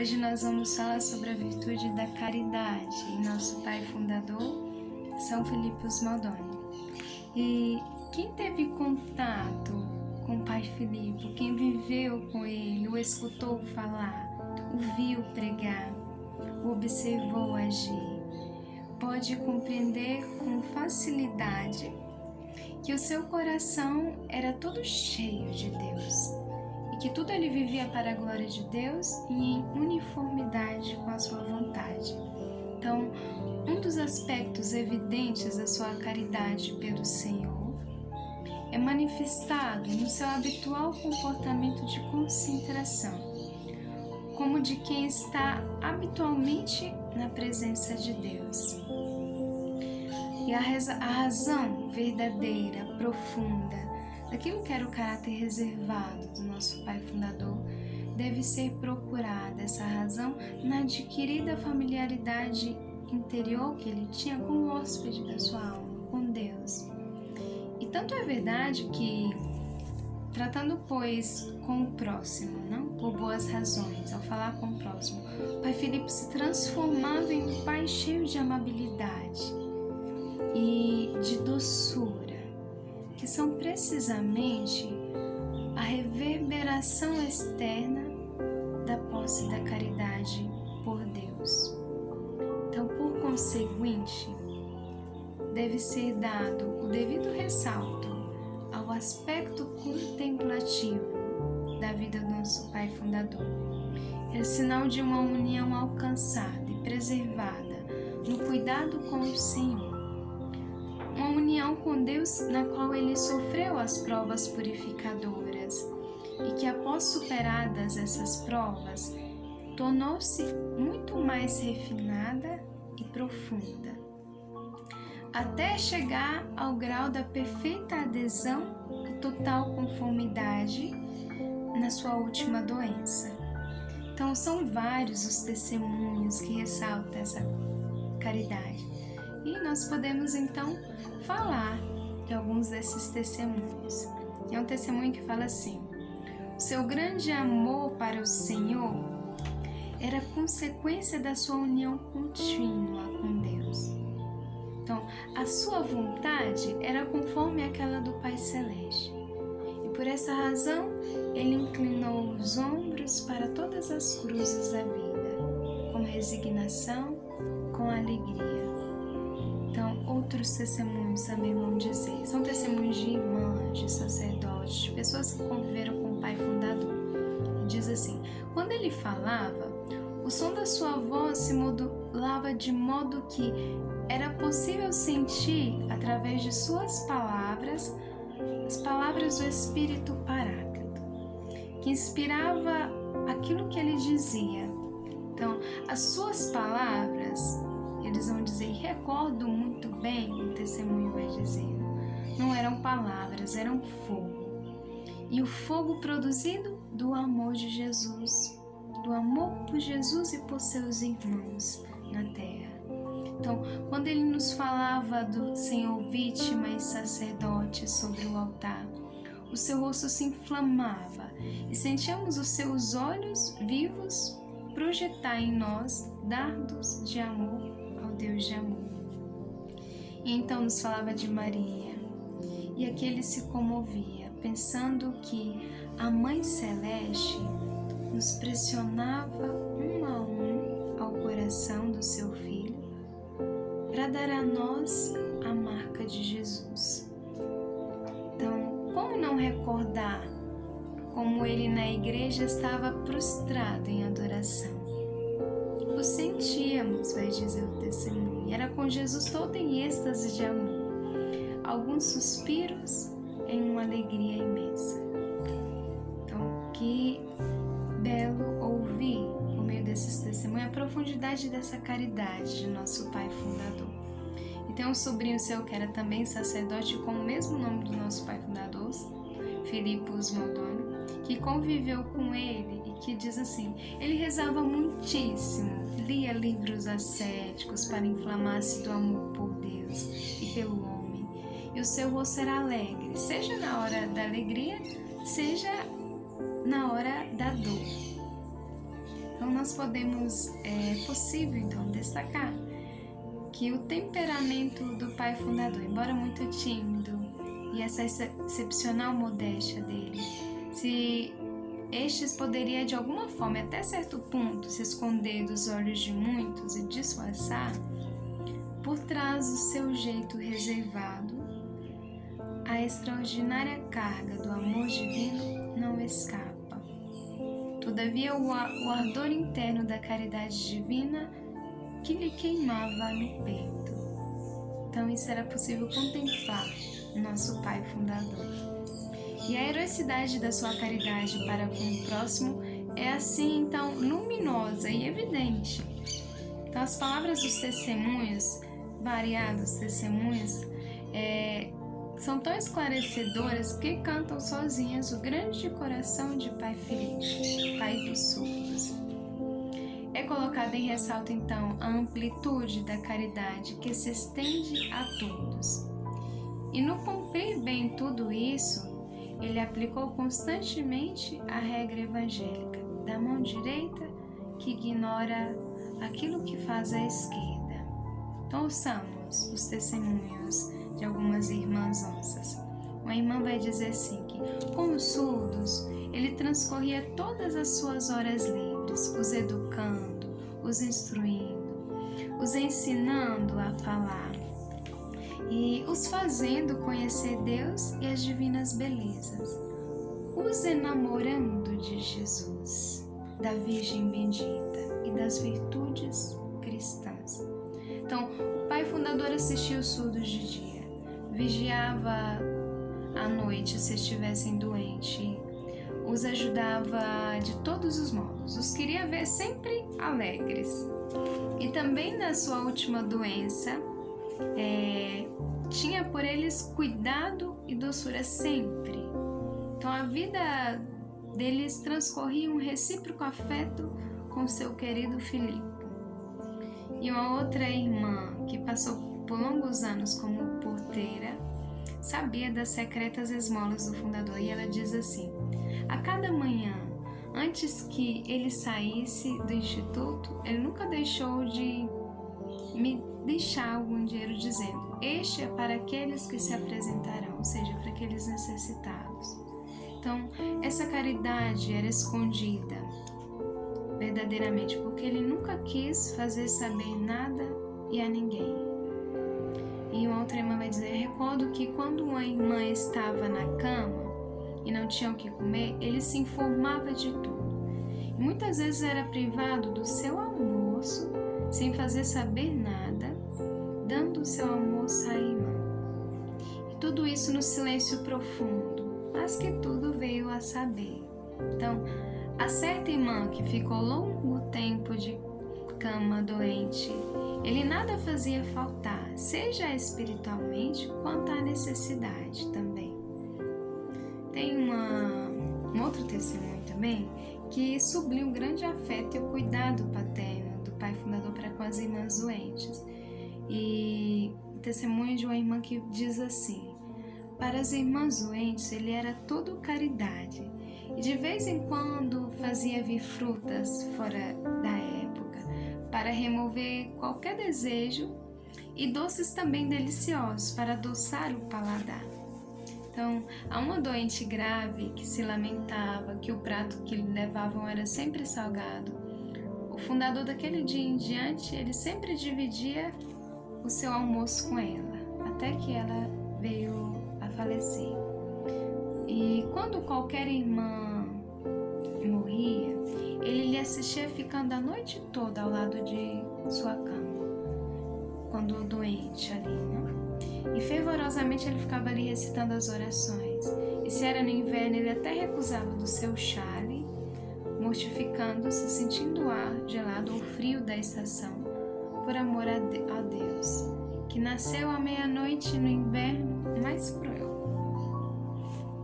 Hoje nós vamos falar sobre a virtude da caridade. E nosso pai fundador, São Felipe Maldoni. E quem teve contato com o pai Filipe, quem viveu com ele, o escutou falar, o viu pregar, o observou agir, pode compreender com facilidade que o seu coração era todo cheio de Deus que tudo ele vivia para a glória de Deus e em uniformidade com a sua vontade. Então, um dos aspectos evidentes da sua caridade pelo Senhor é manifestado no seu habitual comportamento de concentração, como de quem está habitualmente na presença de Deus. E a, razão verdadeira, profunda, daquilo que era o caráter reservado do nosso Pai Fundador, deve ser procurada essa razão na adquirida familiaridade interior que ele tinha com o hóspede da sua alma, com Deus. E tanto é verdade que, tratando, pois, com o próximo, não por boas razões, ao falar com o próximo, o Pai Filipe se transformava em um pai cheio de amabilidade e de doçura, que são precisamente a reverberação externa da posse da caridade por Deus. Então, por conseguinte, deve ser dado o devido ressalto ao aspecto contemplativo da vida do nosso Pai Fundador. É sinal de uma união alcançada e preservada no cuidado com o Senhor uma união com Deus na qual ele sofreu as provas purificadoras e que, após superadas essas provas, tornou-se muito mais refinada e profunda, até chegar ao grau da perfeita adesão e total conformidade na sua última doença. Então, são vários os testemunhos que ressaltam essa caridade. Nós podemos então falar de alguns desses testemunhos. É um testemunho que fala assim: o seu grande amor para o Senhor era consequência da sua união contínua com Deus. Então, a sua vontade era conforme aquela do Pai Celeste. E por essa razão, ele inclinou os ombros para todas as cruzes da vida, com resignação, com alegria. Outros testemunhos também vão dizer. São testemunhos de irmãs, de sacerdotes, de pessoas que conviveram com o Pai Fundador. E diz assim: quando ele falava, o som da sua voz se modulava de modo que era possível sentir, através de suas palavras, as palavras do Espírito Paráclito, que inspirava aquilo que ele dizia. Então, as suas palavras eles vão dizer, recordo muito bem, o testemunho vai dizendo. Não eram palavras, eram fogo. E o fogo produzido do amor de Jesus, do amor por Jesus e por seus irmãos na terra. Então, quando ele nos falava do Senhor vítima e sacerdote sobre o altar, o seu rosto se inflamava e sentíamos os seus olhos vivos projetar em nós dardos de amor Deus de amor. E então nos falava de Maria, e aquele se comovia, pensando que a Mãe Celeste nos pressionava um a um ao coração do seu filho para dar a nós a marca de Jesus. Então, como não recordar como ele na igreja estava prostrado em adoração? O sentíamos, vai dizer o testemunho. Era com Jesus todo em êxtase de amor. Alguns suspiros em uma alegria imensa. Então, que belo ouvir, por meio desses testemunhos, a profundidade dessa caridade de nosso Pai Fundador. E tem um sobrinho seu que era também sacerdote com o mesmo nome do nosso Pai Fundador, Filipos Maldonado, que conviveu com ele que diz assim: ele rezava muitíssimo, lia livros ascéticos para inflamar-se do amor por Deus e pelo homem, e o seu rosto era alegre, seja na hora da alegria, seja na hora da dor. Então, nós podemos, é possível então destacar que o temperamento do pai fundador, embora muito tímido e essa excepcional modéstia dele, se estes poderia de alguma forma, até certo ponto, se esconder dos olhos de muitos e disfarçar, por trás do seu jeito reservado, a extraordinária carga do amor divino não escapa. Todavia, o ardor interno da caridade divina que lhe queimava no peito. Então, isso era possível contemplar nosso Pai Fundador. E a heroicidade da sua caridade para com o próximo é assim então luminosa e evidente. Então as palavras dos testemunhos, variados testemunhos, é, são tão esclarecedoras que cantam sozinhas o grande coração de Pai Felipe, Pai dos surdos. É colocada em ressalto então a amplitude da caridade que se estende a todos. E no cumprir bem tudo isso, ele aplicou constantemente a regra evangélica da mão direita que ignora aquilo que faz a esquerda. Ouçamos os testemunhos de algumas irmãs nossas. Uma irmã vai dizer assim que, com os surdos, ele transcorria todas as suas horas livres, os educando, os instruindo, os ensinando a falar, e os fazendo conhecer Deus e as divinas belezas, os enamorando de Jesus, da Virgem Bendita e das virtudes cristãs. Então, o pai fundador assistia os surdos de dia, vigiava à noite se estivessem doentes, os ajudava de todos os modos, os queria ver sempre alegres. E também na sua última doença, é, tinha por eles cuidado e doçura sempre. Então a vida deles transcorria um recíproco afeto com seu querido Filipe. E uma outra irmã que passou por longos anos como porteira sabia das secretas esmolas do fundador e ela diz assim: a cada manhã, antes que ele saísse do instituto, ele nunca deixou de me deixar algum dinheiro dizendo: Este é para aqueles que se apresentarão, ou seja, para aqueles necessitados. Então, essa caridade era escondida verdadeiramente, porque ele nunca quis fazer saber nada e a ninguém. E uma outra irmã vai dizer: Recordo que quando uma irmã estava na cama e não tinha o que comer, ele se informava de tudo. Muitas vezes era privado do seu almoço sem fazer saber nada, dando o seu almoço à irmã. E tudo isso no silêncio profundo, mas que tudo veio a saber. Então, a certa irmã que ficou longo tempo de cama doente, ele nada fazia faltar, seja espiritualmente quanto à necessidade também. Tem uma, um outro testemunho também que subliu um grande afeto e o cuidado pai fundador para com as irmãs doentes. E testemunho de uma irmã que diz assim: Para as irmãs doentes, ele era todo caridade e de vez em quando fazia vir frutas fora da época para remover qualquer desejo e doces também deliciosos para adoçar o paladar. Então, a uma doente grave que se lamentava que o prato que lhe levavam era sempre salgado, fundador daquele dia em diante, ele sempre dividia o seu almoço com ela, até que ela veio a falecer. E quando qualquer irmã morria, ele lhe assistia ficando a noite toda ao lado de sua cama, quando doente ali, né? E fervorosamente ele ficava ali recitando as orações. E se era no inverno, ele até recusava do seu chale mortificando-se, sentindo o ar gelado ou frio da estação, por amor a, Deus, que nasceu à meia-noite no inverno mais cruel.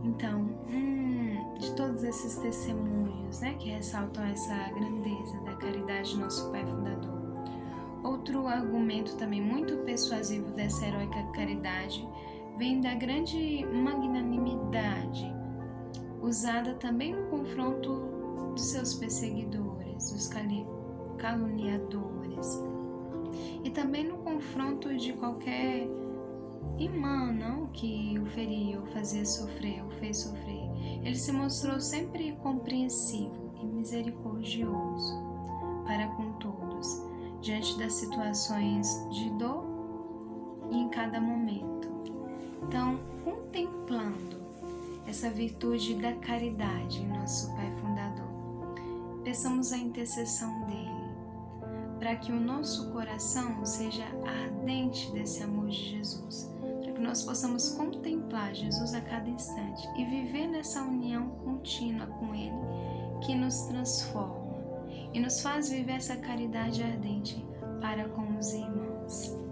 Então, hum, de todos esses testemunhos né, que ressaltam essa grandeza da caridade de nosso Pai Fundador, outro argumento também muito persuasivo dessa heróica caridade vem da grande magnanimidade usada também no confronto dos seus perseguidores, dos caluniadores, e também no confronto de qualquer irmã, não, que o feriu, fazia sofrer, o fez sofrer. Ele se mostrou sempre compreensivo e misericordioso para com todos, diante das situações de dor e em cada momento. Então, contemplando essa virtude da caridade em nosso Pai peçamos a intercessão dele para que o nosso coração seja ardente desse amor de Jesus, para que nós possamos contemplar Jesus a cada instante e viver nessa união contínua com Ele que nos transforma e nos faz viver essa caridade ardente para com os irmãos.